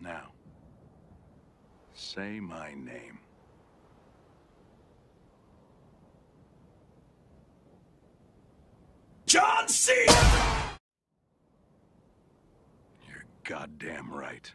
Now, say my name. John C. You're goddamn right.